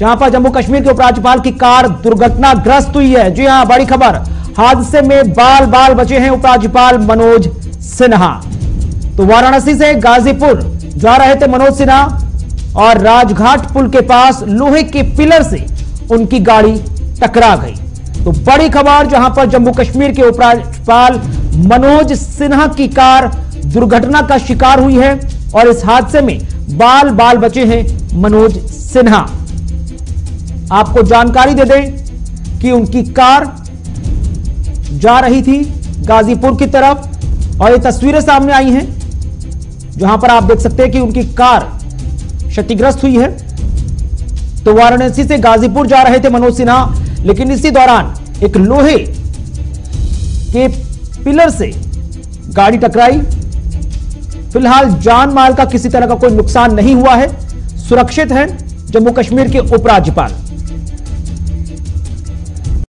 जहाँ पर जम्मू कश्मीर के उपराज्यपाल की कार दुर्घटनाग्रस्त हुई है। जी हाँ, बड़ी खबर। हादसे में बाल बाल बचे हैं उपराज्यपाल मनोज सिन्हा। तो वाराणसी से गाजीपुर जा रहे थे मनोज सिन्हा और राजघाट पुल के पास लोहे के पिलर से उनकी गाड़ी टकरा गई। तो बड़ी खबर, जहाँ पर जम्मू कश्मीर के उपराज्यपाल मनोज सिन्हा की कार दुर्घटना का शिकार हुई है और इस हादसे में बाल बाल बचे हैं मनोज सिन्हा। आपको जानकारी दे दें कि उनकी कार जा रही थी गाजीपुर की तरफ़ और ये तस्वीरें सामने आई हैं, जहाँ पर आप देख सकते हैं कि उनकी कार क्षतिग्रस्त हुई है। तो वाराणसी से गाजीपुर जा रहे थे मनोज सिन्हा, लेकिन इसी दौरान एक लोहे के पिलर से गाड़ी टकराई। फ़िलहाल जान माल का किसी तरह का कोई नुकसान नहीं हुआ है। सुरक्षित है जम्मू कश्मीर के उपराज्यपाल।